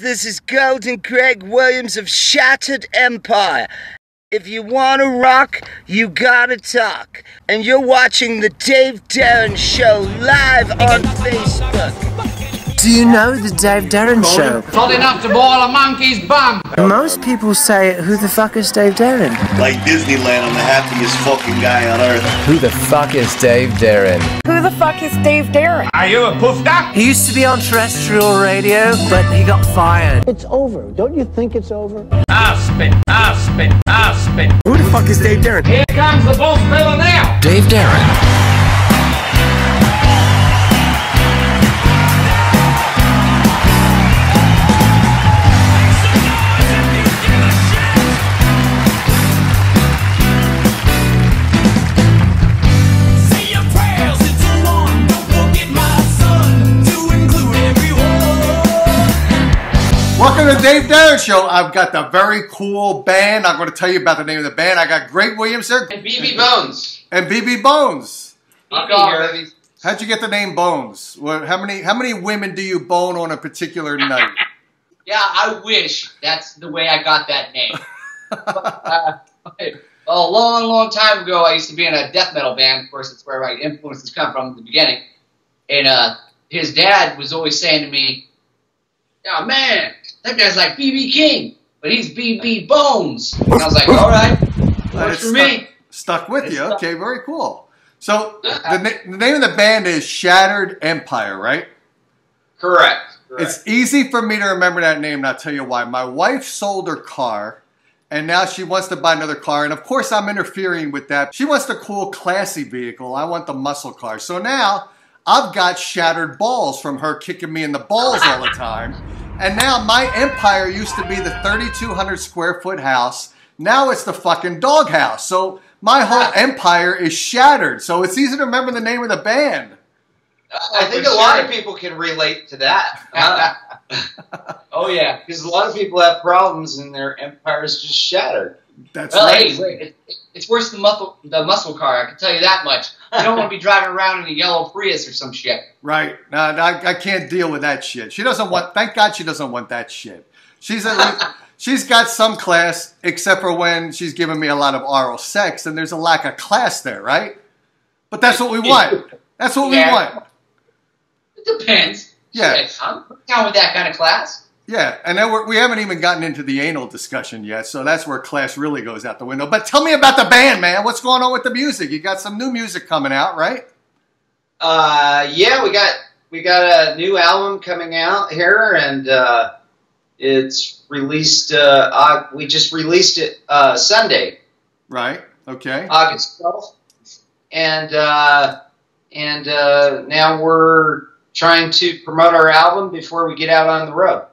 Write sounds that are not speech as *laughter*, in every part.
This is Golden Greg Williams of Shattered Empire. If you want to rock, you gotta talk. And you're watching The Dave Darin Show live on Facebook. Do you know the Dave Darin Show? Not enough to boil a monkey's bum. Most people say, who the fuck is Dave Darin? Like Disneyland, I'm the happiest fucking guy on earth. Who the fuck is Dave Darin? Who the fuck is Dave Darin? Are you a poof duck? He used to be on terrestrial radio, but he got fired. It's over. Don't you think it's over? I'll spit, I'll spit, I'll spit. Who the fuck is Dave Darin? Here comes the bull spiller now. Dave Darin. Welcome to the Dave Darin Show. I've got the very cool band. I'm going to tell you about the name of the band. I got Greg Williams here And BB Bones. and BB Bones. BB here. How'd you get the name Bones? What, how many how many women do you bone on a particular night? Yeah, I wish that's the way I got that name. *laughs* uh, a long, long time ago, I used to be in a death metal band. Of course, that's where my influences come from at the beginning. And uh, his dad was always saying to me, "Oh man, that guy's like BB King, but he's BB Bones." And I was like, "All right, *laughs* works for me." Stuck, stuck with It's you. stuck. Okay, very cool. So the, na- the name of the band is Shattered Empire, right? Correct. correct. It's easy for me to remember that name, and I'll tell you why. My wife sold her car, and now she wants to buy another car, and of course I'm interfering with that. She wants the cool, classy vehicle. I want the muscle car. So now I've got shattered balls from her kicking me in the balls all the time. And now my empire used to be the 3,200 square foot house. Now it's the fucking doghouse. So my whole *laughs* empire is shattered. So it's easy to remember the name of the band. I oh, think a lot of people can relate to that. *laughs* Uh-huh. *laughs* oh yeah. Because a lot of people have problems and their empires just shattered. That's Well, right. hey, it, it, it's worse than muscle, the muscle car. I can tell you that much. You don't want to be driving around in a yellow Prius or some shit. Right. No, I, I can't deal with that shit. She doesn't want. Thank God she doesn't want that shit. She's at *laughs* she's got some class, except for when she's giving me a lot of oral sex, and there's a lack of class there, right? But that's what we want. That's what we want. It depends. Yeah. I'm down with that kind of class. Yeah, and then we're, we haven't even gotten into the anal discussion yet, so that's where class really goes out the window. But tell me about the band, man. What's going on with the music? You got some new music coming out, right? Uh, yeah, we got we got a new album coming out here, and uh, it's released. Uh, uh, we just released it uh, Sunday, Right. Okay. August twelfth, and uh, and uh, now we're trying to promote our album before we get out on the road.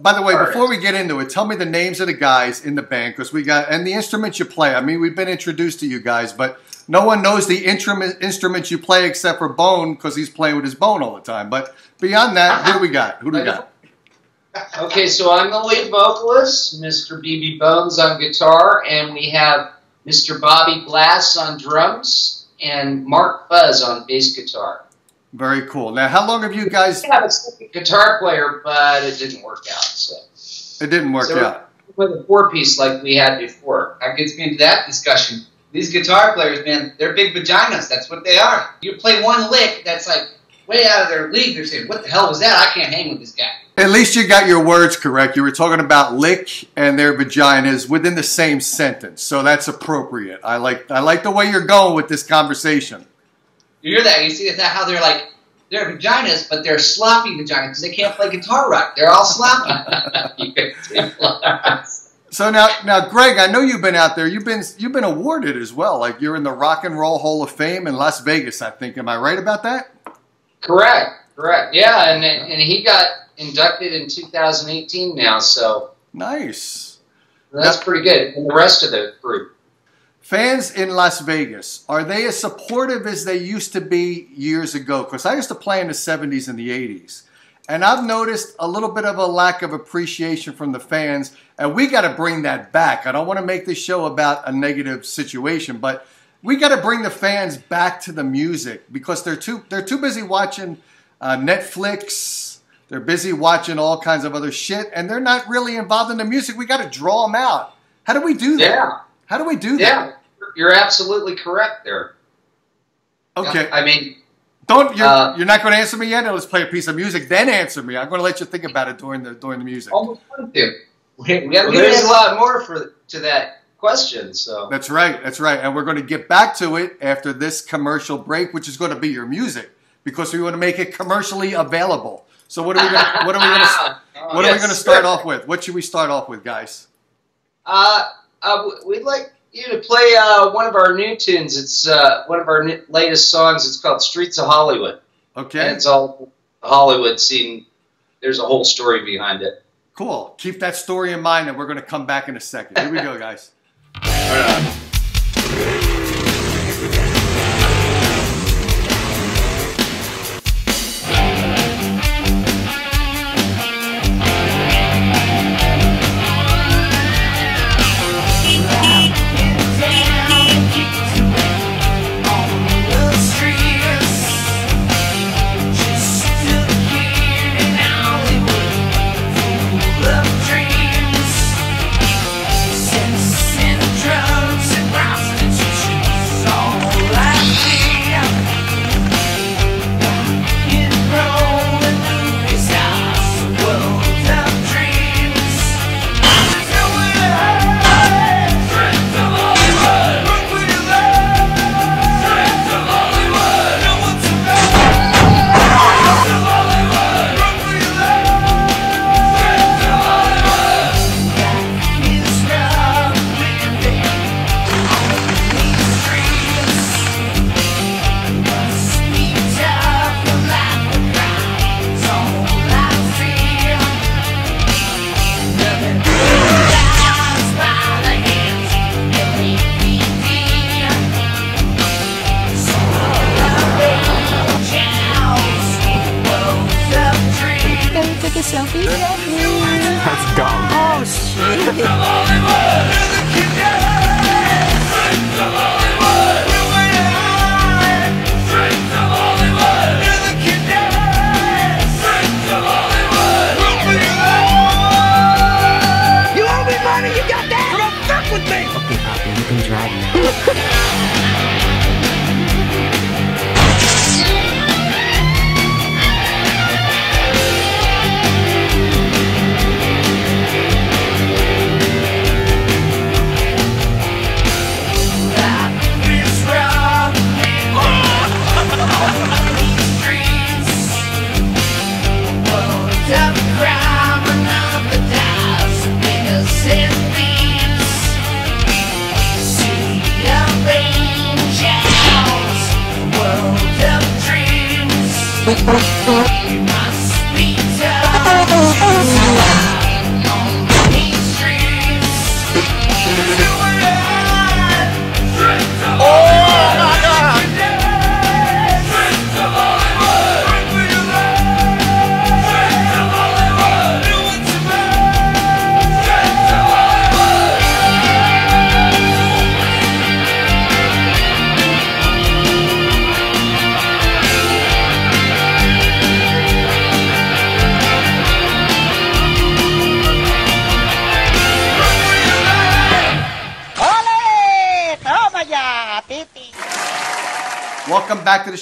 By the way, All right. before we get into it, tell me the names of the guys in the band because we got and the instruments you play. I mean, we've been introduced to you guys, but no one knows the instrument instruments you play except for Bone because he's playing with his bone all the time. But beyond that, who do we got? Who do we got? Okay, so I'm the lead vocalist, Mr. BB Bones on guitar, and we have Mr. Bobby Glass on drums and Mark Fuzz on bass guitar. Very cool. Now, how long have you guys? We have a guitar player, but it didn't work out. So, It didn't work so out. with a four piece like we had before. That gets me into that discussion. These guitar players, man, they're big vaginas. That's what they are. You play one lick that's like way out of their league. They're saying, "What the hell was that? I can't hang with this guy." At least you got your words correct. You were talking about lick and their vaginas within the same sentence, so that's appropriate. I like I like the way you're going with this conversation. You hear that? You see that how they're like they're vaginas, but they're sloppy vaginas because they can't play guitar rock. They're all sloppy. *laughs* So now, now, Greg, I know you've been out there. You've been you've been awarded as well. Like you're in the Rock and Roll Hall of Fame in Las Vegas. I think. Am I right about that? Correct, correct. Yeah, and and he got inducted in 2018 now, so Nice. that's pretty good. And the rest of the group. Fans in Las Vegas are they as supportive as they used to be years ago? Because I used to play in the '70s and the '80s, and I've noticed a little bit of a lack of appreciation from the fans, and we got to bring that back. I don't want to make this show about a negative situation, but we got to bring the fans back to the music because they're too they're too busy watching uh, Netflix. They're busy watching all kinds of other shit, and they're not really involved in the music. We got to draw them out. How do we do that? Yeah. How do we do that? Yeah, you're absolutely correct there. Okay. I mean, Don't you're, Uh, you're not going to answer me yet? Let's play a piece of music, then answer me. I'm going to let you think about it during the during the music. almost want. We, we have, Well, there's there's- a lot more for to that question. So That's right. That's right. And we're going to get back to it after this commercial break, which is going to be your music because we want to make it commercially available. So what are we going to what are we going to Oh, what are we going to start off with? What should we start off with, guys? Uh, uh, we'd like you to play uh, one of our new tunes. It's uh, one of our new, latest songs. It's called "Streets of Hollywood," Okay. and Okay. it's all the Hollywood scene. There's a whole story behind it. Cool. Keep that story in mind and we're going to come back in a second. Here we go, guys. *laughs*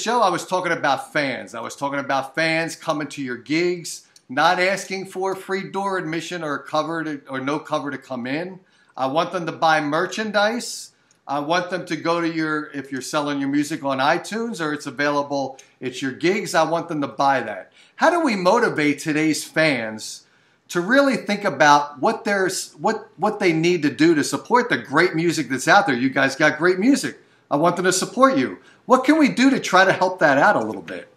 show. I was talking about fans. I was talking about fans coming to your gigs, not asking for free door admission or cover to, or no cover to come in. I want them to buy merchandise. I want them to go to your if you're selling your music on iTunes or it's available, it's your gigs. I want them to buy that. How do we motivate today's fans to really think about what there's what what they need to do to support the great music that's out there? You guys got great music. I want them to support you. What can we do to try to help that out a little bit?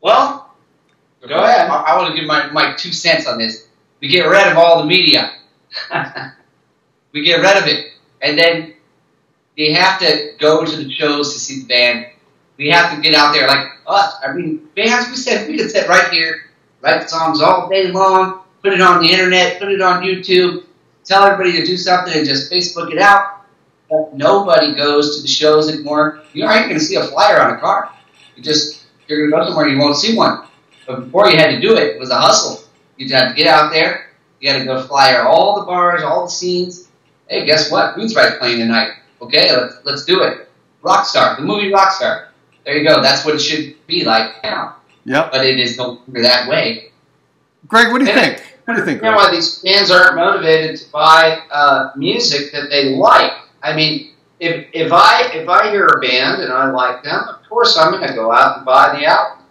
Well, go ahead. I, I want to give my, my two cents on this. We get rid of all the media. *laughs* we get rid of it. And then they have to go to the shows to see the band. We have to get out there like us. I mean, bands, we said we could sit right here, write songs all day long, put it on the internet, put it on YouTube, tell everybody to do something and just Facebook it out. But nobody goes to the shows anymore. You aren't going to see a flyer on a car. You just you're going to go somewhere you won't see one. But before you had to do it, it was a hustle. You had to get out there. You had to go flyer all the bars, all the scenes. Hey, guess what? Boothright's playing tonight. Okay, let's let's do it. Rockstar, the movie Rockstar. There you go. That's what it should be like now. Yep. But it is no longer that way. Greg, what do you And- think? What do you think? You know why these fans aren't motivated to buy uh, music that they like? I mean, if if I if I hear a band and I like them, of course I'm going to go out and buy the album.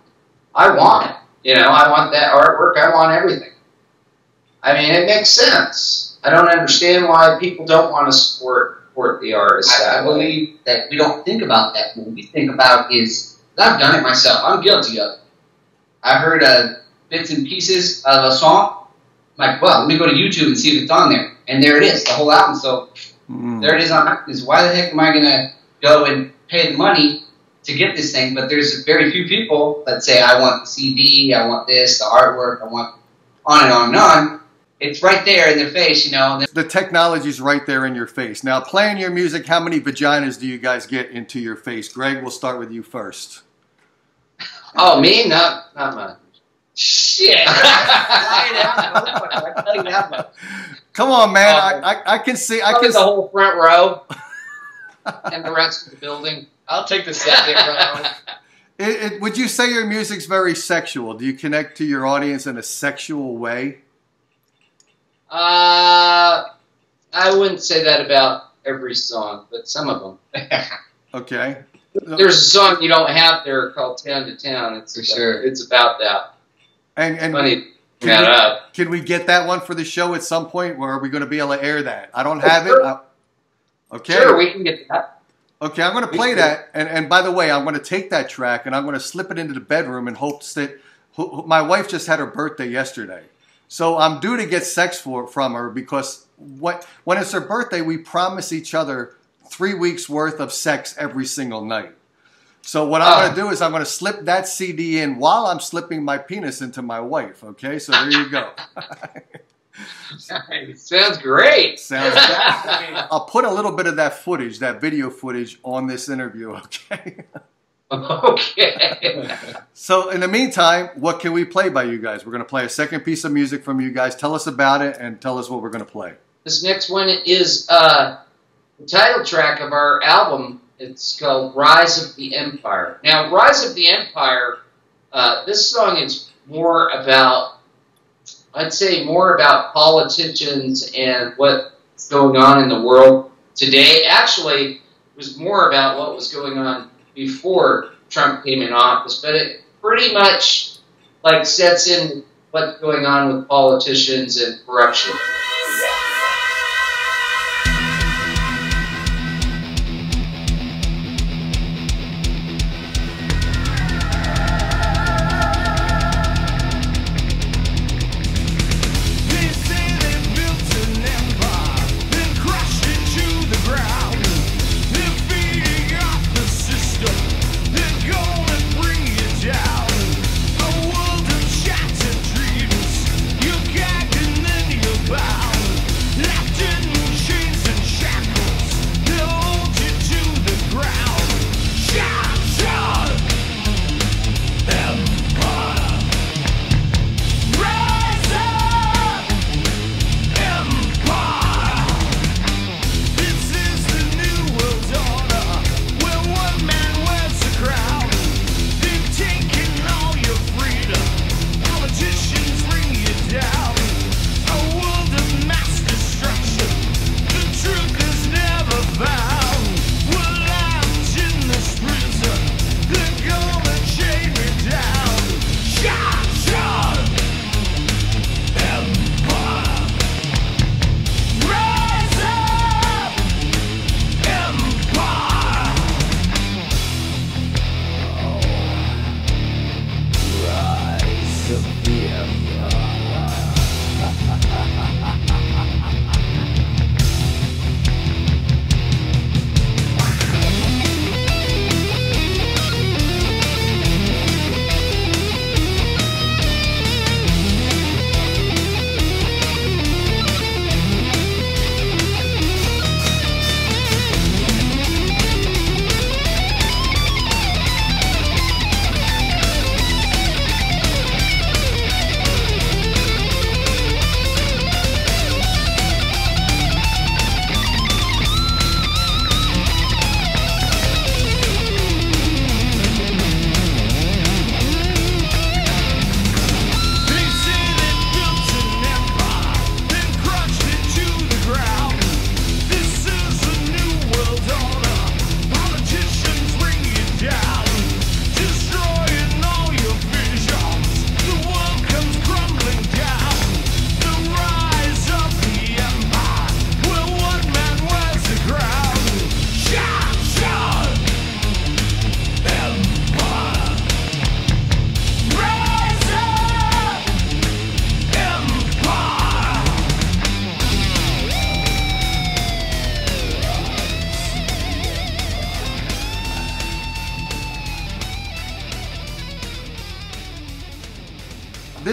I want it. You know, I want that artwork. I want everything. I mean, it makes sense. I don't understand why people don't want to support support the artist. I, I believe that we don't think about that. What we think about is I've done it myself. I'm guilty of it. I heard uh, bits and pieces of a song. I'm like, well, let me go to YouTube and see if it's on there. And there it is, the whole album. So Mm. there it is on iTunes. Why the heck am I going to go and pay the money to get this thing? But there's very few people that say, I want the CD, I want this, the artwork, I want on and on and on. It's right there in their face, you know. The technology's right there in your face. Now, playing your music, how many vaginas do you guys get into your face? Greg, we'll start with you first. Oh, me? Not, not much. Shit. I tell you that much. Come on, man. Um, I, I, I can see. I Probably can. the whole front row *laughs* and the rest of the building. I'll take the second row. It, it, would you say your music's very sexual? Do you connect to your audience in a sexual way? Uh, I wouldn't say that about every song, but some of them. *laughs* Okay. There's a song you don't have there called "Town to Town." It's For sure. It's about that. And and Funny, can that we, up. can we get that one for the show at some point? Where are we going to be able to air that? I don't have it. I- okay. Sure, we can get that. Okay, I'm going to play that, and, and by the way, I'm going to take that track and I'm going to slip it into the bedroom in hopes that who- my wife just had her birthday yesterday, so I'm due to get sex for from her because what when it's her birthday, we promise each other three weeks worth of sex every single night. So what I'm going to do is I'm going to slip that CD in while I'm slipping my penis into my wife. Okay, so there you go. *laughs* Sounds great. Sounds. *laughs* I'll put a little bit of that footage, that video footage, on this interview. Okay. *laughs* okay. So in the meantime, what can we play by you guys? We're going to play a second piece of music from you guys. Tell us about it and tell us what we're going to play. This next one is uh, the title track of our album. It's called Rise of the Empire. Now, Rise of the Empire, uh, this song is more about, I'd say, more about politicians and what's going on in the world today. Actually, was more about what was going on before Trump came in office, but it pretty much like sets in what's going on with politicians and corruption.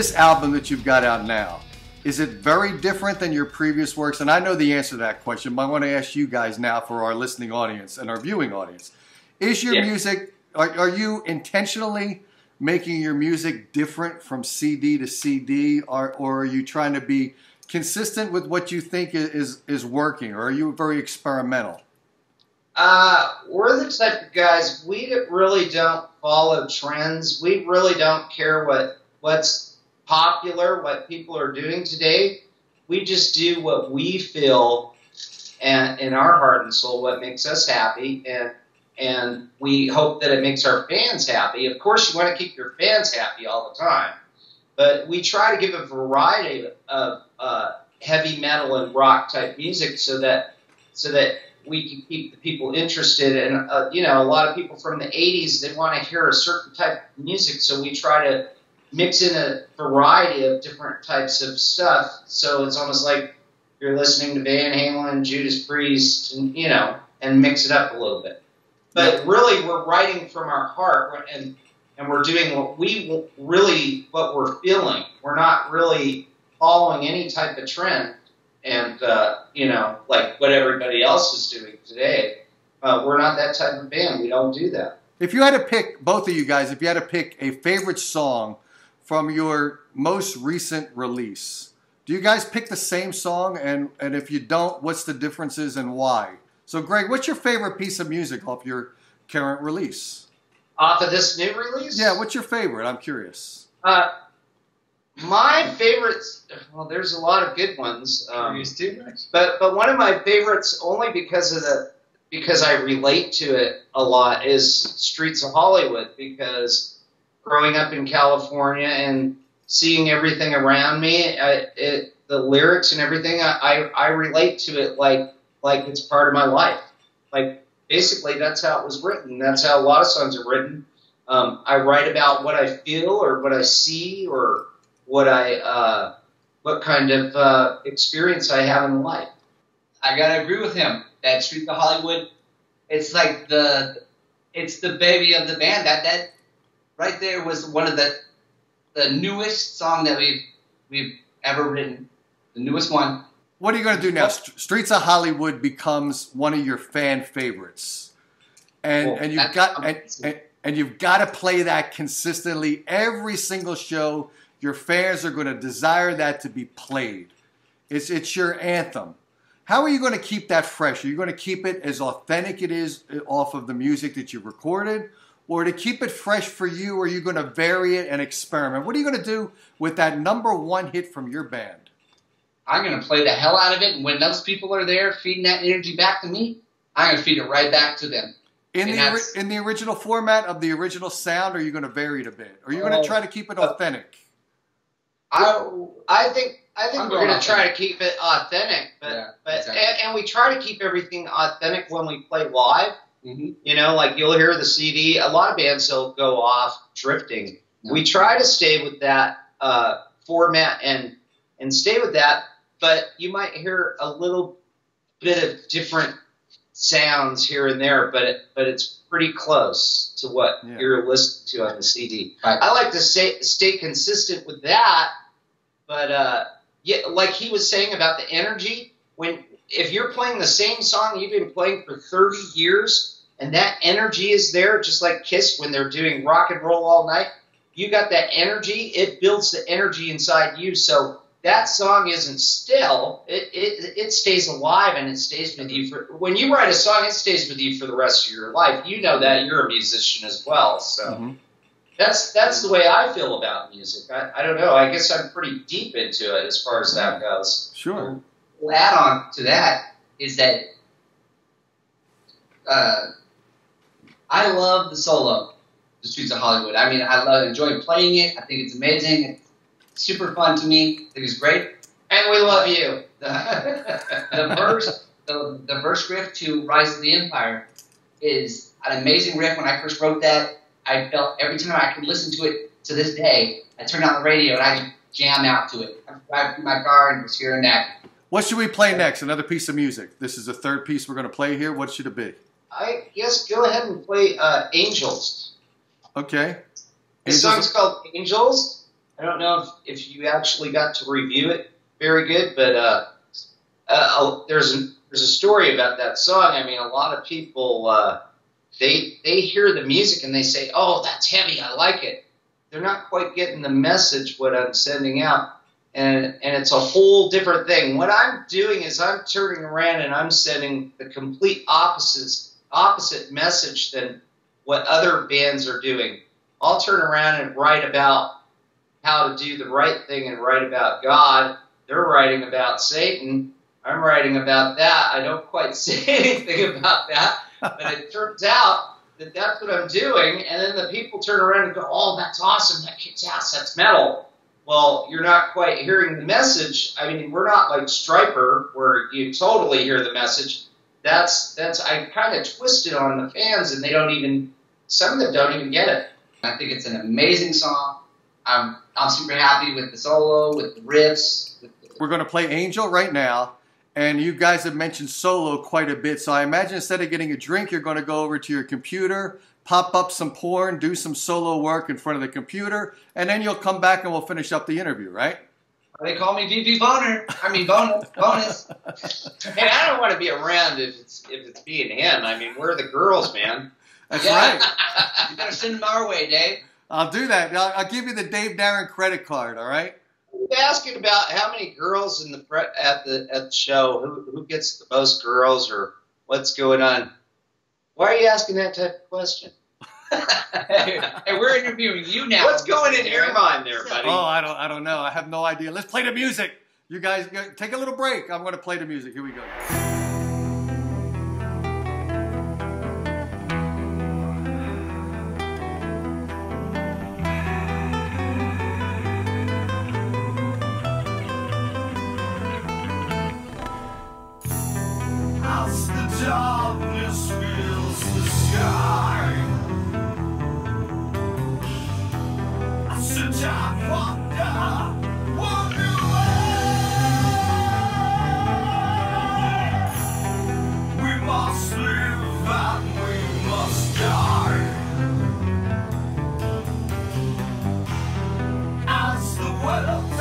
This album that you've got out now, is it very different than your previous works? And I know the answer to that question, but I want to ask you guys now for our listening audience and our viewing audience. Is your Yeah. music, are, are you intentionally making your music different from CD to CD, or, or are you trying to be consistent with what you think is, is working, or are you very experimental? Uh, we're the type of guys we really don't follow trends. We really don't care what what's popular, what people are doing today. We just do what we feel and in our heart and soul what makes us happy and and we hope that it makes our fans happy. Of course you want to keep your fans happy all the time. But we try to give a variety of uh, heavy metal and rock type music so that so that we can keep the people interested. And uh, you know, a lot of people from the '80s they want to hear a certain type of music, so we try to mix in a variety of different types of stuff. So it's almost like you're listening to Van Halen, Judas Priest, and you know, and mix it up a little bit. But really, we're writing from our heart, and and we're doing what we really what we're feeling. We're not really following any type of trend, and uh, you know, like what everybody else is doing today. Uh, we're not that type of band. We don't do that. If you had to pick, both of you guys, if you had to pick a favorite song from your most recent release, do you guys pick the same song? And, and if you don't, what's the differences and why? So, Greg, what's your favorite piece of music off your current release? Off of this new release, Yeah, what's your favorite? I'm curious. Uh, my favorites. Well, there's a lot of good ones. Um, but but one of my favorites, only because of the because I relate to it a lot, is Streets of Hollywood. Because growing up in California and seeing everything around me, I, it, the lyrics and everything, I, I I relate to it like like it's part of my life. Like basically, that's how it was written. That's how a lot of songs are written. Um, I write about what I feel or what I see or what I uh, what kind of uh, experience I have in life. I gotta agree with him. That Street to Hollywood, it's like the, it's the baby of the band. That that, right there was one of the, the newest song that we've we've ever written. The newest one. What are you going to do now? St- Streets of Hollywood becomes one of your fan favorites, and Well, and you've that's got and, and, and you've got to play that consistently every single show. Your fans are going to desire that to be played. It's it's your anthem. How are you going to keep that fresh? Are you going to keep it as authentic it is uh, off of the music that you recorded, or to keep it fresh for you? Are you going to vary it and experiment? What are you going to do with that number one hit from your band? I'm gonna play the hell out of it, and when those people are there feeding that energy back to me, I'm gonna feed it right back to them. In And the ori- in the original format of the original sound, or are you going to vary it a bit? Or are you going Oh. to try to keep it uh, authentic? I I think I think I'm we're going going to try to keep it authentic, but Yeah, but exactly. and, and we try to keep everything authentic when we play live. Mm-hmm. You know, like you'll hear the CD. A lot of bands will go off drifting. No. We try to stay with that uh, format and and stay with that, but you might hear a little bit of different sounds here and there, but it, but it's pretty close to what Yeah. you're listening to on the CD. Right. I like to stay stay consistent with that, but uh, yeah, like he was saying about the energy. When if you're playing the same song you've been playing for 30 years, and that energy is there, just like Kiss when they're doing rock and roll all night, you got that energy. It builds the energy inside you. So that song isn't still. It, it it stays alive and it stays with you for when you write a song. It stays with you for the rest of your life. You know that you're a musician as well. So Mhm. that's that's the way I feel about music. I, I don't know. I guess I'm pretty deep into it as far as that goes. Sure. Well, add on to that is that uh, I love the solo, The Streets of Hollywood. I mean, I love enjoy playing it. I think it's amazing. It's super fun to me. I think it's great. And we love you. The, *laughs* the verse, the, the verse riff to Rise of the Empire is an amazing riff. When I first wrote that, I felt every time I could listen to it to this day, I turned on the radio and I jam out to it. I drive through my car and just hearing that. What should we play next? Another piece of music. This is the third piece we're going to play here. What should it be? I guess go ahead and play uh, Angels. Okay. The Angels- song's called Angels, I don't know if, if you actually got to review it very good, but uh, uh, there's a, there's a story about that song. I mean, a lot of people uh, they they hear the music and they say, "Oh, that's heavy. I like it." They're not quite getting the message what I'm sending out, and and it's a whole different thing. What I'm doing is I'm turning around and I'm sending the complete opposites opposite message than what other bands are doing. I'll turn around and write about how to do the right thing and write about God. They're writing about Satan. I'm writing about that. I don't quite *laughs* say anything about that, but it turns out that that's what I'm doing. And then the people turn around and go, "Oh, that's awesome! That kicks ass! That's metal." Well, you're not quite hearing the message. I mean, we're not like Stryper, where you totally hear the message. That's that's I kind of twisted on the fans, and they don't even some of them don't even get it. I think it's an amazing song. I'm I'm super happy with the solo, with the riffs. With the, We're going to play Angel right now. And you guys have mentioned solo quite a bit. So I imagine instead of getting a drink, you're going to go over to your computer, pop up some porn, do some solo work in front of the computer, and then you'll come back and we'll finish up the interview, right? They call me VP Boner. I mean bonus, bonus. *laughs* And I don't want to be around if it's if it's being him. I mean, we're the girls, man. That's Yeah. right. *laughs* you gotta send them our way, Dave. I'll do that. I'll, I'll give you the Dave Darin credit card, all right? He's asking about how many girls in the pre- at the at the show. Who who gets the most girls, or what's going on? Why are you asking that type of question? *laughs* hey, we're interviewing you now. What's going in Mr. your Darin. mind there, buddy? Oh, I don't, I don't know. I have no idea. Let's play the music. You guys take a little break. I'm going to play the music. Here we go. As the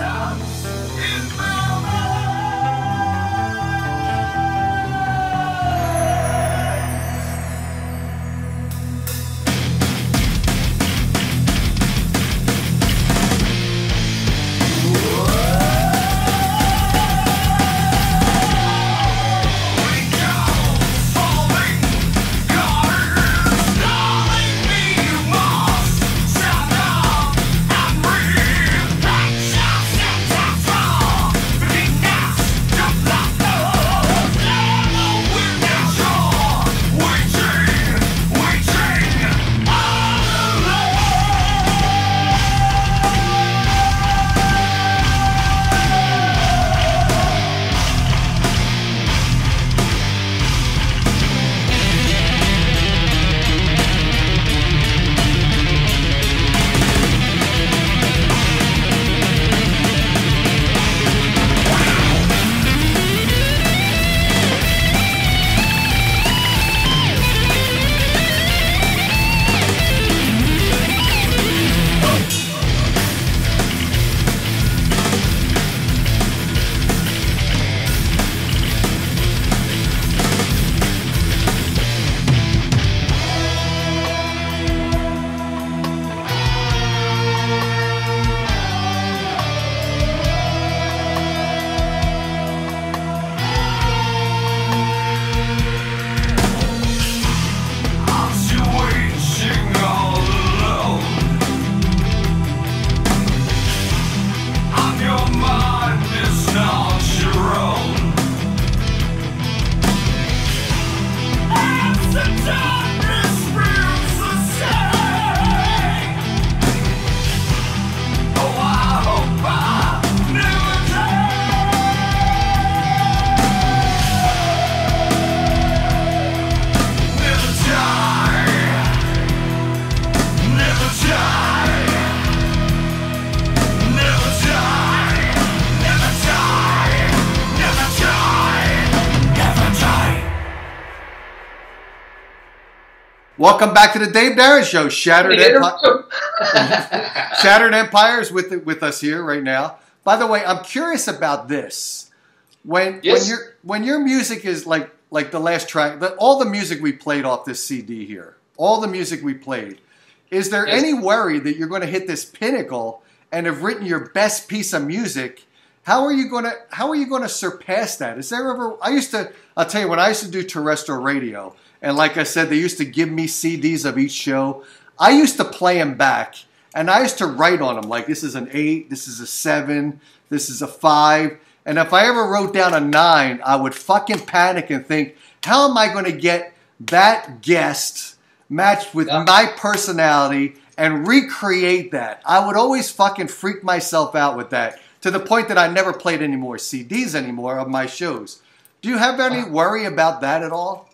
Welcome back to the Dave Darin Show. Shattered interview. *laughs* Shattered Empires with with us here right now. By the way, I'm curious about this. When Yes. when your when your music is like like the last track, the, all the music we played off this CD here, all the music we played, is there Yes. any worry that you're going to hit this pinnacle and have written your best piece of music? How are you going to how are you going to surpass that? Is there ever I used to I'll tell you when I used to do terrestrial radio and like I said they used to give me CDs of each show. I used to play them back and I used to write on them like this is an 8, this is a 7, this is a 5. And if I ever wrote down a 9, I would fucking panic and think, how am I going to get that guest matched with Yeah. my personality and recreate that? I would always fucking freak myself out with that to the point that I never played any more CDs anymore of my shows. Do you have any uh. worry about that at all?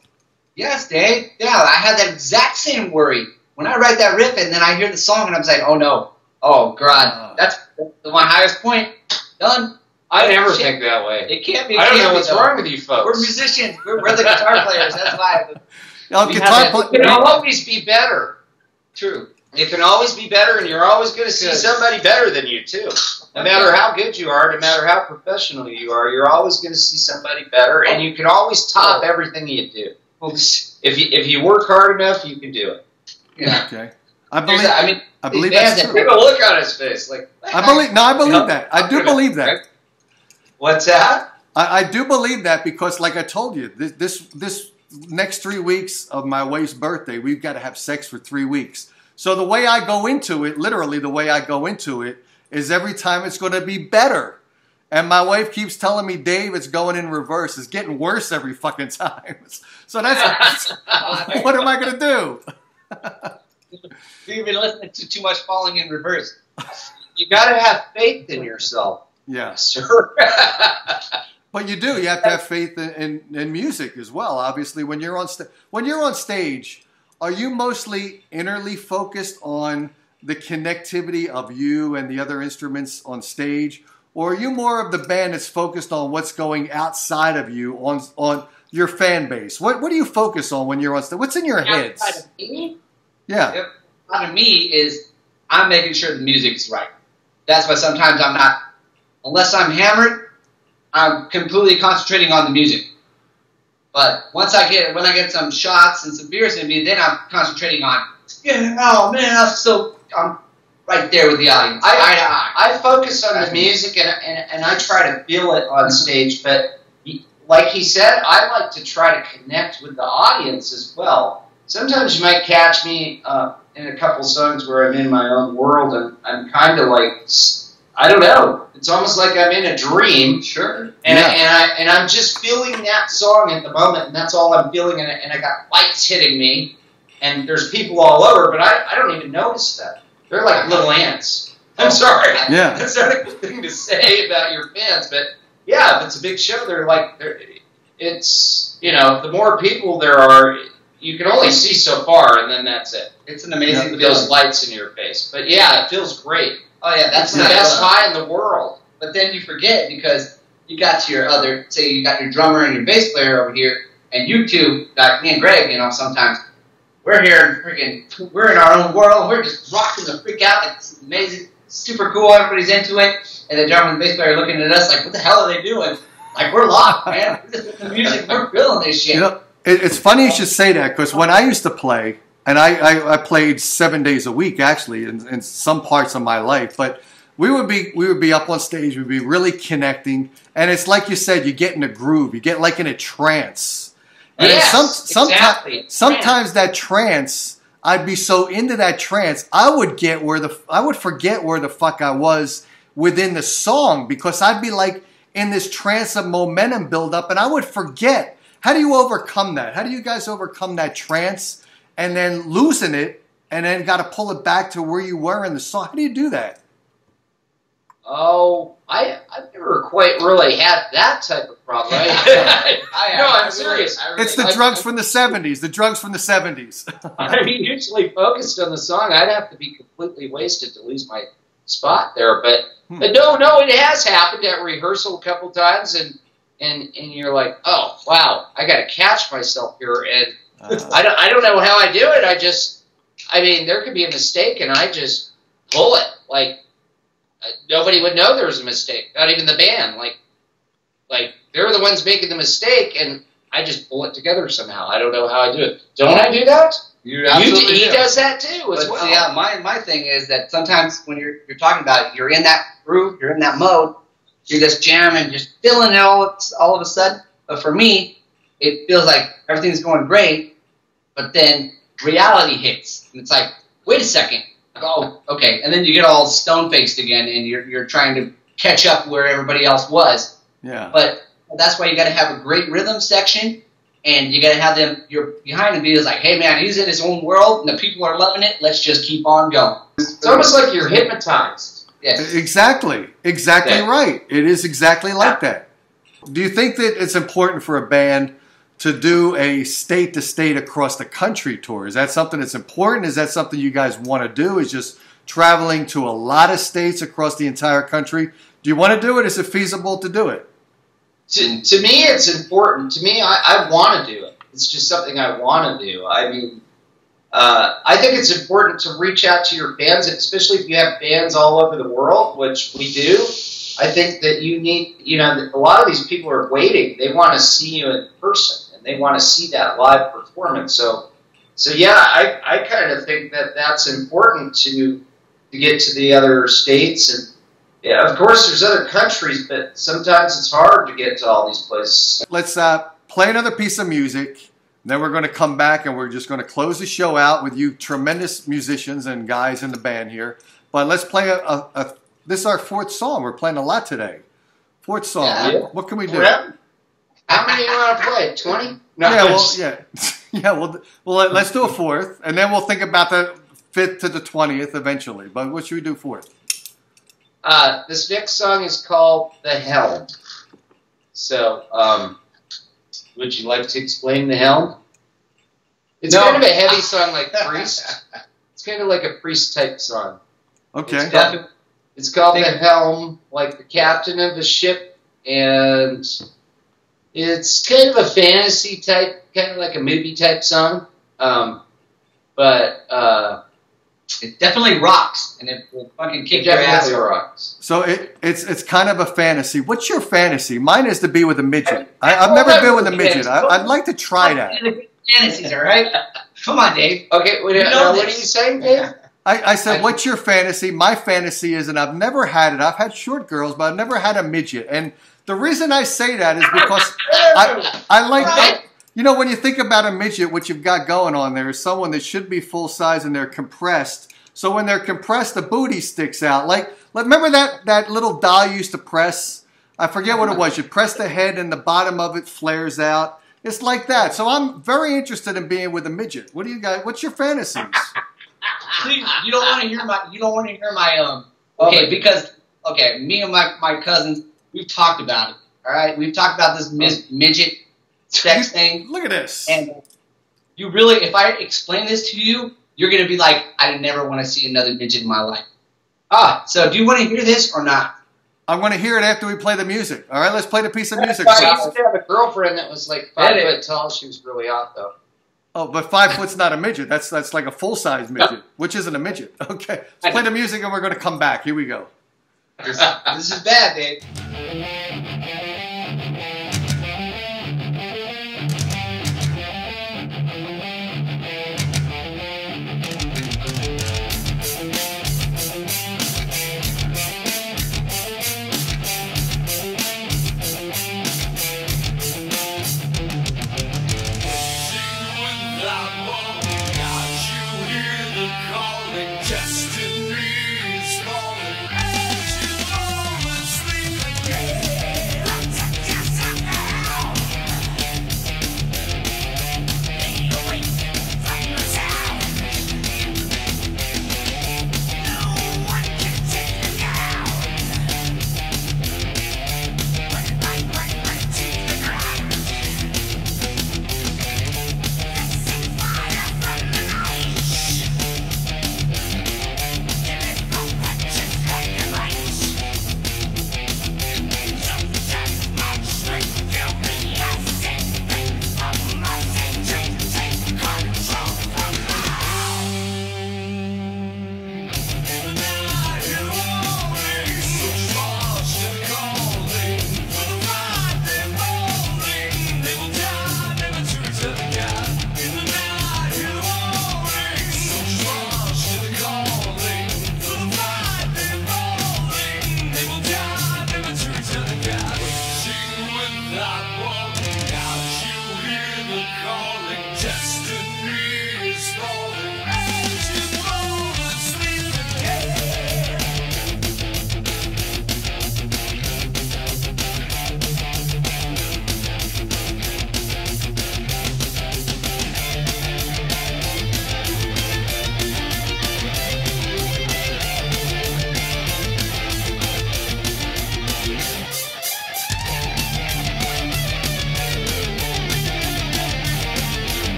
Yes, Dave. Yeah, I had that exact same worry when I write that riff and then I hear the song and I'm like, oh no, oh god, Uh. that's my highest point. Done. I never Shit. think that way. It can't be. I don't know be, what's though. wrong with you folks. We're musicians. We're, we're the guitar *laughs* players. That's why. We guitar have that- play- It can always be better. True. It can always be better, and you're always going to see somebody better than you too. No matter how good you are, no matter how professional you are, you're always going to see somebody better, and you can always top everything you do. Well, If you if you work hard enough, you can do it. yeah. Okay. I believe a- I mean, I believe bands that's that- true. Look at the look on his face, like I believe no, I believe You know? that. I do believe that. What's that? I, I do believe that because, like I told you, this, this this next three weeks of my wife's birthday, we've got to have sex for three weeks. So the way I go into it, literally the way I go into it, is every time it's going to be better. And my wife keeps telling me, Dave, it's going in reverse. It's getting worse every fucking *laughs* time. So that's *laughs* *laughs* what am I going to do? You've been listening to too much falling in reverse. You got to have faith in yourself, Yeah, sir. *laughs* but you do. You have to have faith in, in, in music as well. Obviously, when you're on sta- when you're on stage, are you mostly innerly focused on the connectivity of you and the other instruments on stage, or are you more of the band that's focused on what's going outside of you on on your fan base? What what do you focus on when you're on stage? What's in your Outside heads? of me, Yeah, Yep. out of me is I'm making sure the music's right. That's why sometimes I'm not, unless I'm hammered, I'm completely concentrating on the music. But once I get, when I get some shots and some beers in me, then I'm concentrating on, yeah, oh man, I'm so, I'm right there with the audience. I- eye to eye. I focus on the music and, and, and I try to feel it on stage, but he- like he said, I like to try to connect with the audience as well. Sometimes you might catch me uh, in a couple songs where I'm in my own world and I'm kind of like, I don't know, it's almost like I'm in a dream. Sure. And, Yeah. and, I, and I'm just feeling that song at the moment, and that's all I'm feeling. And, I- and I got lights hitting me, and there's people all over, but I, I don't even notice that. They're like little ants. I'm sorry. Yeah. *laughs* That's not a good thing to say about your fans, but yeah, if it's a big show, they're like, they're, it's, you know, the more people there are, you can only see so far, and then that's it. It's an amazing feeling. those lights in your face. But yeah, it feels great. Oh yeah, that's the best high in the world. But then you forget because you got to your other, say you got your drummer and your bass player over here, and you two, like me and Greg, you know, sometimes we're here and freaking, we're in our own world, we're just rocking the freak out, it's amazing, super cool, everybody's into it, and the drummer and bass player are looking at us like, what the hell are they doing? Like we're locked, man. the music, we're feeling this shit. You know, it, it's funny you should say that because when I used to play, and I, I, I played seven days a week actually in, in some parts of my life, but we would be we would be up on stage, we'd be really connecting, and it's like you said, you get in a groove, you get like in a trance, and Yes, some, someti- exactly. sometimes that trance, I'd be so into that trance, I would get where the I would forget where the fuck I was within the song because I'd be like in this trance of momentum buildup, and I would forget. How do you overcome that? How do you guys overcome that trance and then losing it and then got to pull it back to where you were in the song? How do you do that? Oh, I I've never quite really had that type of problem. I, *laughs* I- no, I I'm really- serious. I really- It's the I- drugs from the 70s, the drugs from the 70s. *laughs* I'm usually focused on the song. I'd have to be completely wasted to lose my spot there. But, Hmm. but no, no, it has happened at rehearsal a couple times, and and and you're like, oh wow, I got to catch myself here, and I don't I don't know how I do it. I just I mean there could be a mistake and I just pull it like uh, nobody would know there was a mistake. Not even the band. Like like they're the ones making the mistake and I just pull it together somehow. I don't know how I do it. Don't I do that? You absolutely he do. does that too as But well. yeah, my, my thing is that sometimes when you're you're talking about it, you're in that groove, you're in that mode, you're just jamming, just feeling it all all of a sudden. But for me, it feels like everything's going great, but then reality hits, and it's like, wait a second, oh, okay, and then you get all stone faced again, and you're you're trying to catch up where everybody else was. Yeah. But that's why you got to have a great rhythm section, and you got to have them. You're behind him is like, hey man, he's in his own world, and the people are loving it. Let's just keep on going. It's almost like you're hypnotized. Yes. Exactly. Exactly Yeah. right. It is exactly like that. Do you think that it's important for a band to do a state to state across the country tour? Is that something that's important? Is that something you guys want to do? Is just traveling to a lot of states across the entire country? Do you want to do it? Is it feasible to do it? To, to me, it's important. To me, I, I want to do it. It's just something I want to do. I mean, uh, I think it's important to reach out to your fans, especially if you have fans all over the world, which we do. I think that you need, you know, a lot of these people are waiting. They want to see you in person, and they want to see that live performance. So, so yeah, I, I kind of think that that's important to to get to the other states and yeah, of course, there's other countries, but sometimes it's hard to get to all these places. Let's uh, play another piece of music. Then we're going to come back and we're just going to close the show out with you tremendous musicians and guys in the band here. But let's play a, a, a this is our fourth song. We're playing a lot today. Fourth song. Yeah. What, what can we do? Yeah. How many do you want to play? Twenty? No, yeah, well, yeah, *laughs* yeah. Well, well, let- let's do a fourth, and then we'll think about the fifth to the twentieth eventually. But what should we do fourth? Uh, this next song is called "The Helm." So, um, would you like to explain the helm? It's No. kind of a heavy song, like priest. It's kind of like a priest type song. Okay. It's called, it's called the helm, like the captain of a ship, and it's kind of a fantasy type, kind of like a movie type song. Um, but uh, It definitely rocks, and it will fucking it kick your ass. definitely rocks. So it, it's it's kind of a fantasy. What's your fantasy? Mine is to be with a midget. I, I've Well, never been with a midget. I, I'd like to try that. Fantasies, all right? Come on, Dave. Okay, wait, You uh, what are you saying, Dave? I, I said, I- "What's your fantasy?" My fantasy is, and I've never had it. I've had short girls, but I've never had a midget. And the reason I say that is because *laughs* I, I like, Right. You know, when you think about a midget, what you've got going on there is someone that should be full size and they're compressed. So when they're compressed, the booty sticks out. Like, like remember that that little doll you used to press? I forget what it was. You press the head and the bottom of it flares out. It's like that. So I'm very interested in being with a midget. What do you guys? What's your fantasies? *laughs* Please, you don't want to hear my. You don't want to hear my um. Okay, because okay, me and my my cousins, we've talked about it. All right, we've talked about this mis- midget sex thing, Look at this. and you really, if I explain this to you, you're gonna be like, I never want to see another midget in my life. Ah, so do you want to hear this or not? I'm going to hear it after we play the music. All right, let's play the piece of music. I used to have a girlfriend that was like five Hit foot tall. She was really hot, though. Oh, but five foot's not a midget. That's that's like a full size midget, which isn't a midget. *laughs* Okay, let's play the music and we're going to come back. Here we go. This, this is bad, Dave.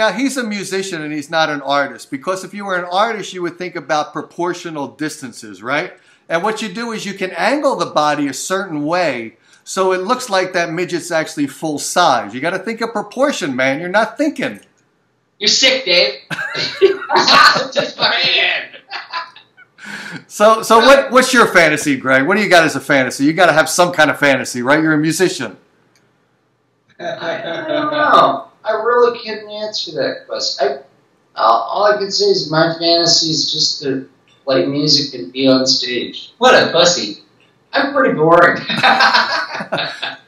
Now he's a musician and he's not an artist because if you were an artist, you would think about proportional distances, right? And what you do is you can angle the body a certain way so it looks like that midget's actually full size. You got to think of proportion, man. You're not thinking. You're sick, Dave. *laughs* *laughs* Just man. So, so what, what's your fantasy, Greg? What do you got as a fantasy? You got to have some kind of fantasy, right? You're a musician. I don't know. I really can't answer that question. I, all, all I can say is my fantasy is just to play music and be on stage. What a pussy. I'm pretty boring. *laughs*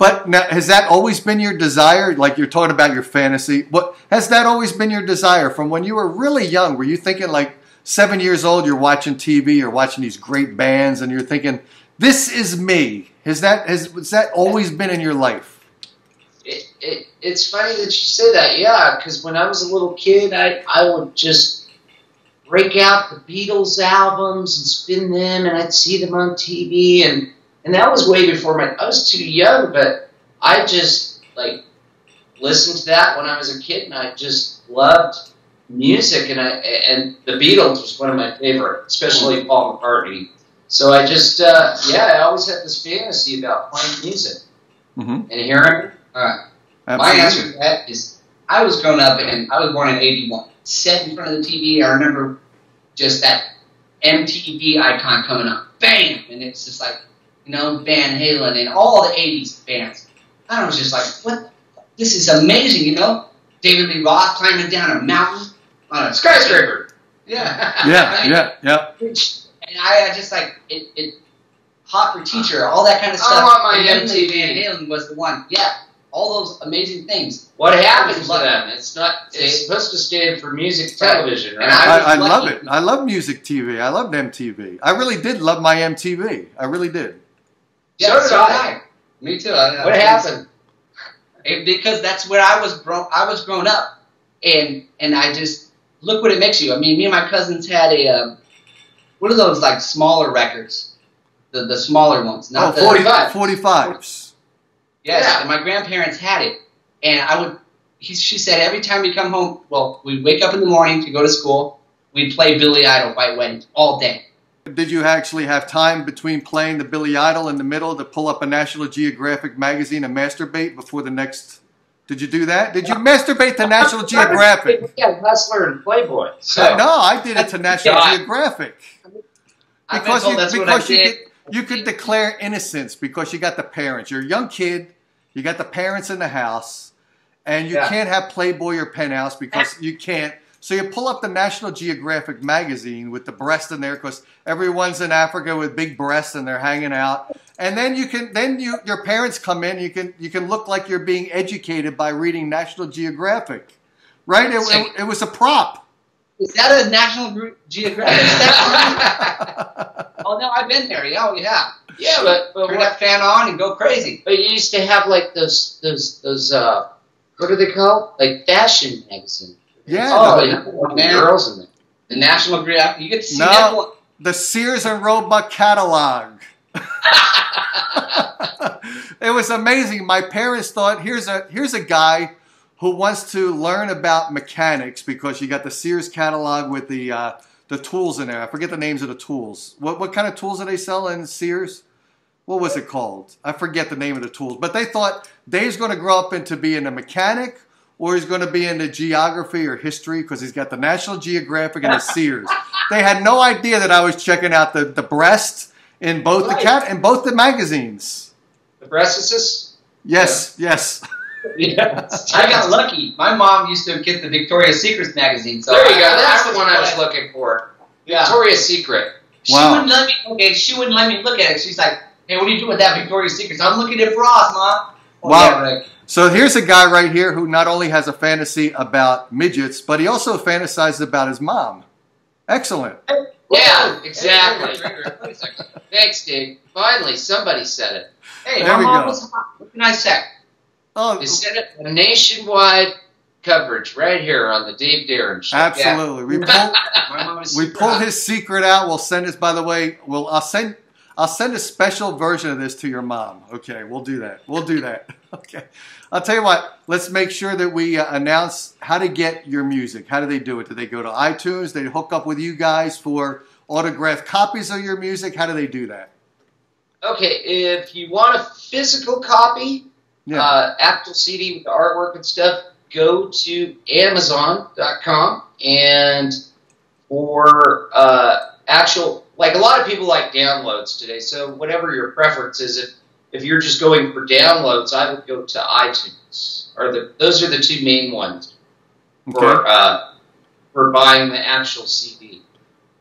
But now, has that always been your desire? Like you're talking about your fantasy. What has that always been your desire from when you were really young? Were you thinking like seven years old? You're watching TV, you're watching these great bands, and you're thinking, "This is me." Has that has, has that always been in your life? It, it, it's funny that you say that, yeah, because when I was a little kid, I, I would just break out the Beatles albums and spin them, and I'd see them on TV, and, and that was way before my, I was too young, but I just, like, listened to that when I was a kid, and I just loved music, and I, and the Beatles was one of my favorite, especially Paul McCartney. So I just, uh, yeah, I always had this fantasy about playing music Mm-hmm. and hearing. All right. My answer to that is I was growing up and I was born in 81. Sat in front of the TV. I remember just that MTV icon coming up. Bam! And it's just like, you know, Van Halen and all the 80s bands. I was just like, what? This is amazing, you know? David Lee Roth climbing down a mountain on a skyscraper. Yeah. Yeah, yeah, *laughs* yeah. And I, I just like, it, it hot for teacher, all that kind of stuff. I stuff. want my And definitely MTV. Van Halen was the one. Yeah. All those amazing things. What I happens to them? It's not. It's See? supposed to stand for music television, right? And I I, I love it. I love music TV. I loved MTV. I really did love my MTV. I really did. Yeah, So did so I. did I. Me too. I, what happened? It- because that's where I was grown. I was grown up, and and I just look what it makes you. I mean, me and my cousins had a um, what are those like smaller records, the the smaller ones, not oh, the 45, 45s. Yes, Yeah. and my grandparents had it, and I would. He, she said every time we come home, well, we'd wake up in the morning to go to school. We'd play Billy Idol, White Wedding, all day. Did you actually have time between playing the Billy Idol in the middle to pull up a National Geographic magazine and masturbate before the next? Did you do that? Did you masturbate to National Geographic? Yeah, Hustler and Playboy. So No, I did it to National God. Geographic I've because told you, that's what because I you did. could you could declare innocence because you got the parents. You're a young kid. You got the parents in the house, and you Yeah. can't have Playboy or Penthouse because you can't. So you pull up the National Geographic magazine with the breast in there because everyone's in Africa with big breasts and they're hanging out. And then you can then you your parents come in. You can you can look like you're being educated by reading National Geographic, right? It, it, it was a prop. Is that a National Geographic? *laughs* Is that oh no, I've been there. Yeah, oh, yeah. yeah, but but Turn what, that fan on and go crazy. but you used to have like those those those uh what are they called? Like fashion magazine. Yeah. Oh, the- yeah, man. girls in there. The National Geographic. You get to see No. that the Sears and Roebuck catalog. *laughs* it was amazing. My parents thought here's a here's a guy who wants to learn about mechanics because you got the Sears catalog with the uh, the tools in there. I forget the names of the tools. What what kind of tools do they sell in Sears? What was it called? I forget the name of the tools. But they thought Dave's going to grow up into being a mechanic or he's going to be into geography or history because he's got the National Geographic and the Sears. *laughs* They had no idea that I was checking out the, the breast in both the cat in both the magazines. The breastises? Yes, yes. *laughs* Yeah. I got lucky. My mom used to get the Victoria's Secret magazine. So There you go. I- That's the one I was looking for. Yeah. Victoria's Secret. She Wow. wouldn't let me. Okay, she wouldn't let me look at it. She's like, "Hey, what are you doing with that Victoria's Secret?" I'm looking at bras, mom. Oh, Wow. yeah, right. So here's a guy right here who not only has a fantasy about midgets, but he also fantasizes about his mom. Excellent. Yeah, exactly. Thanks, Dave. Finally, somebody said it. Hey, There my we mom go. was hot. What can I say? Oh, They it a nationwide coverage right here on the Dave Darin Show. absolutely. We pulled, *laughs* My mom was we super pulled hot. his secret out. We'll send this. By the way, we'll I'll send I'll send a special version of this to your mom. Okay, we'll do that. We'll do that. *laughs* Okay. I'll tell you what, let's make sure that we uh, announce how to get your music. How do they do it? Do they go to iTunes? They hook up with you guys for autographed copies of your music? How do they do that? Okay, if you want a physical copy, Yeah. uh, actual CD with the artwork and stuff, go to Amazon.com and or uh, actual, like a lot of people like downloads today. So whatever your preference is, if if you're just going for downloads, I would go to iTunes. Or the those are the two main ones for uh, for buying the actual CD.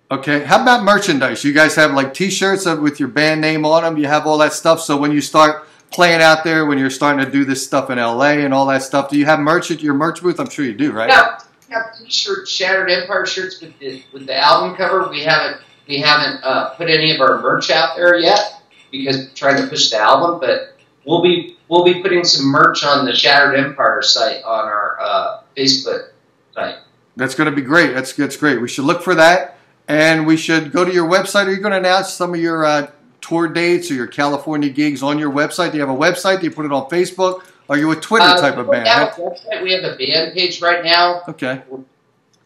Okay. How about merchandise? You guys have like T-shirts with your band name on them. You have all that stuff. So when you start playing out there, when you're starting to do this stuff in LA and all that stuff, do you have merch at your merch booth? I'm sure you do, right? Yeah, we have T-shirts, Shattered Empire shirts with the with the album cover. We haven't we haven't uh, put any of our merch out there yet because we're trying to push the album. But we'll be we'll be putting some merch on the Shattered Empire site on our uh, Facebook site. That's going to be great. That's that's great. We should look for that, and we should go to your website. Are you going to announce some of your uh, tour dates or your California gigs on your website? Do you have a website? Do you put it on Facebook? Are you a Twitter Uh, type of we band? have a website. We have a band page right now. Okay. We've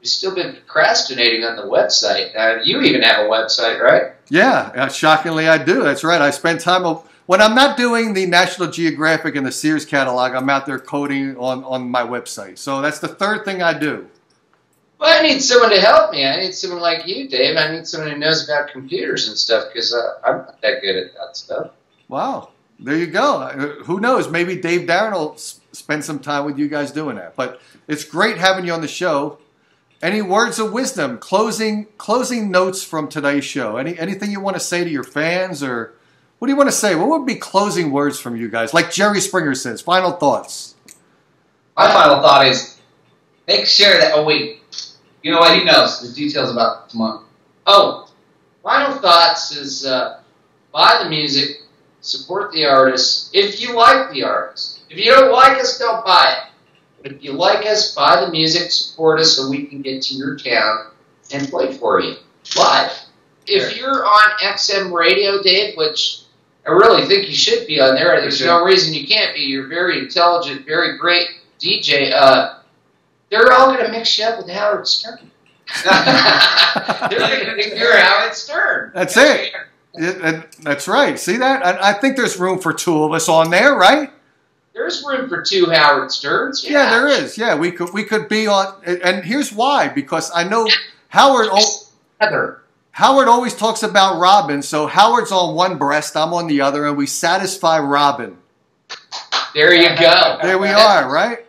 still been procrastinating on the website. Uh, you even have a website, right? Yeah, uh, shockingly, I do. That's right. I spend time of- when I'm not doing the National Geographic and the Sears catalog. I'm out there coding on on my website. So that's the third thing I do. Well, I need someone to help me. I need someone like you, Dave. I need someone who knows about computers and stuff because uh, I'm not that good at that stuff. Wow. There you go. Uh, Who knows? Maybe Dave Darin will s- spend some time with you guys doing that. But it's great having you on the show. Any words of wisdom, closing closing notes from today's show? Any anything you want to say to your fans, or what do you want to say? What would be closing words from you guys? Like Jerry Springer says, final thoughts. My final thought is make sure that. Oh wait, you know what? He knows the details about tomorrow. Oh, final thoughts is uh, buy the music, support the artist. If you like the artist, if you don't like us, don't buy it. But if you like us, buy the music, support us, so we can get to your town and play for you live. If you're on XM radio, Dave, which I really think you should be on there. There's no reason you can't be. You're very intelligent, very great DJ. Uh, they're all going to mix you up with Howard Stern. *laughs* *laughs* they're going to think you're Howard Stern. That's it. It- it- that's right. See that? I, I think there's room for two of us on there, right? There's room for two Howard Sterns. Yeah, there is. Yeah, we could we could be on, and- and here's why: because I know Howard. al- Heather. Howard always talks about Robin, so Howard's on one breast, I'm on the other, and we satisfy Robin. There you go. There we are, right?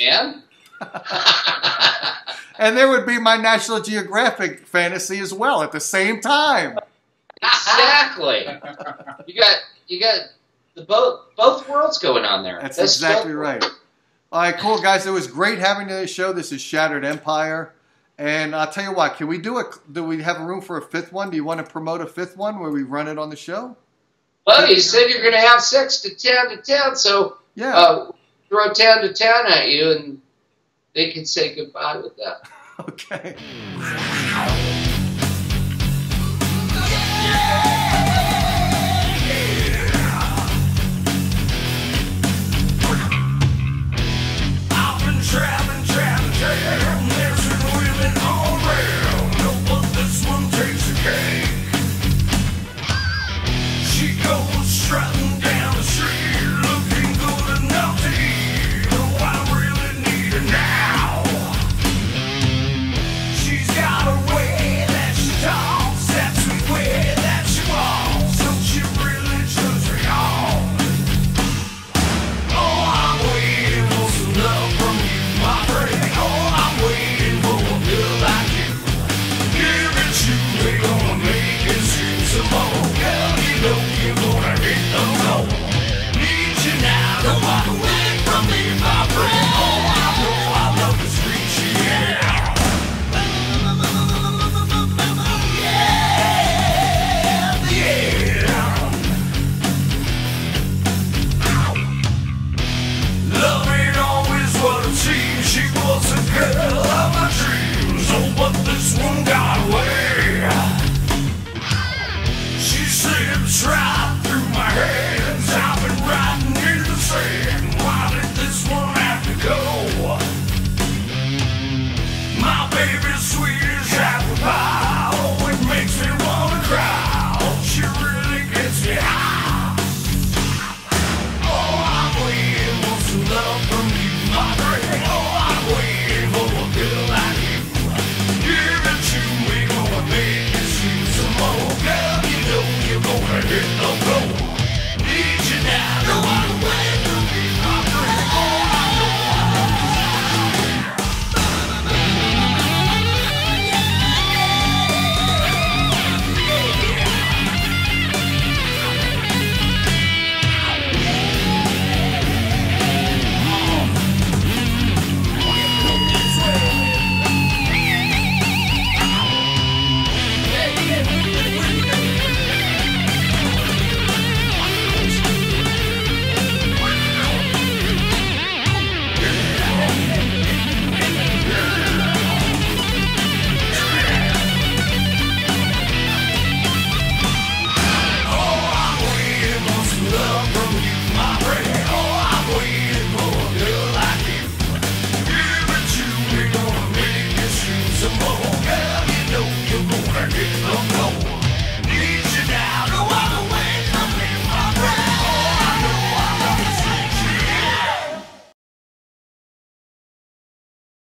And *laughs* And there would be my National Geographic fantasy as well at the same time. exactly. You got you got the both both worlds going on there. That's That's exactly right. All right, cool guys. It was great having you on the show. This is Shattered Empire, and I'll tell you what. Can we do a? Do we have a room for a fifth one? Do you want to promote a fifth one where we run it on the show? Well, you said you're going to have six to town to town, so Yeah. uh, throw town to town at you, and they can say goodbye with that. *laughs* Okay.